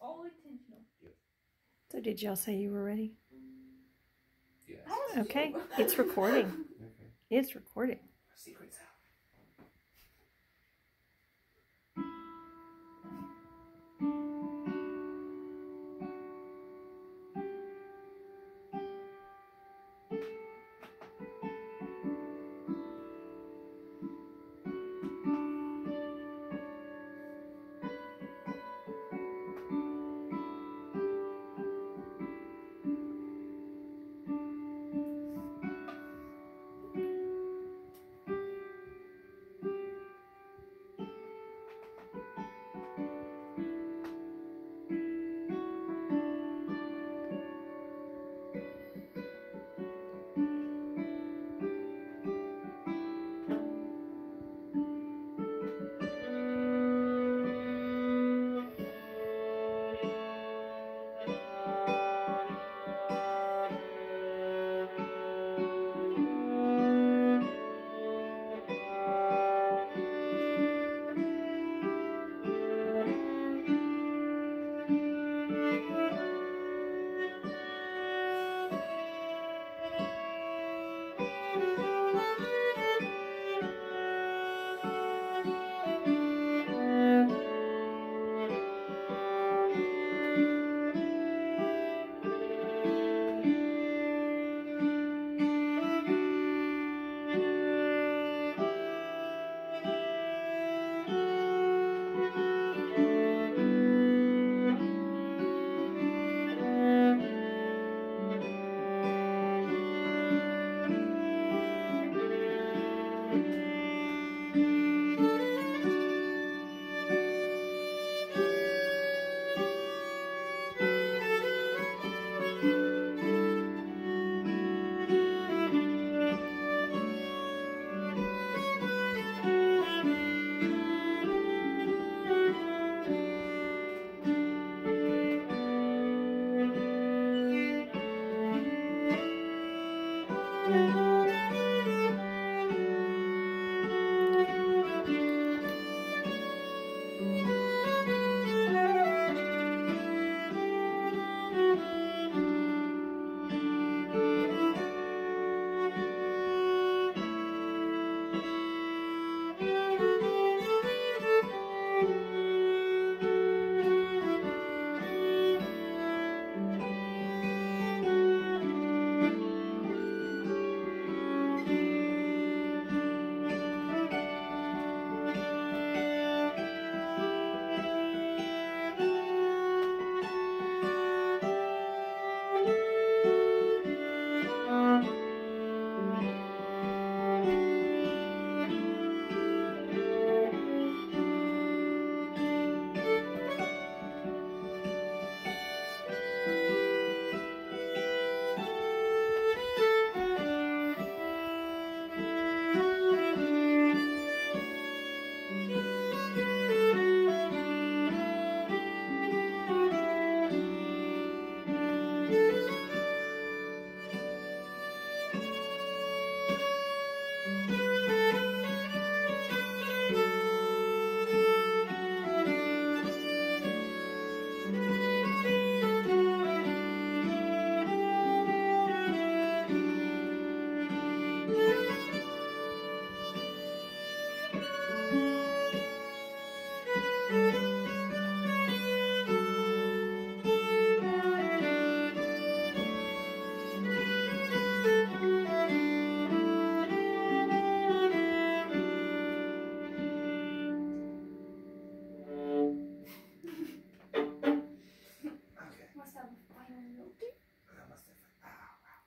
all intentional. So did y'all say you were ready? Yes. Okay, it's recording. Okay. It's recording. Secrets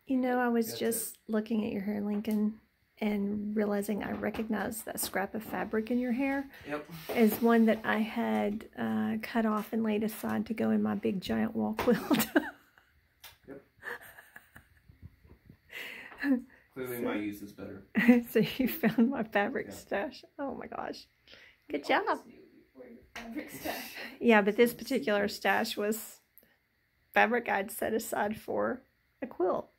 You know, I was That's just looking at your hair, Lincoln, and realizing I recognized that scrap of fabric in your hair Yep. as one that I had uh, cut off and laid aside to go in my big giant wall quilt. Clearly, my use is better. so you found my fabric Yeah. stash. Oh my gosh. Good You job. your fabric stash Yeah, but this particular stash was fabric I'd set aside for a quilt.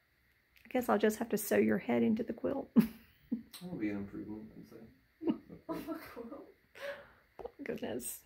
I guess I'll just have to sew your head into the quilt. That will be an improvement. I'd say. Oh. Goodness.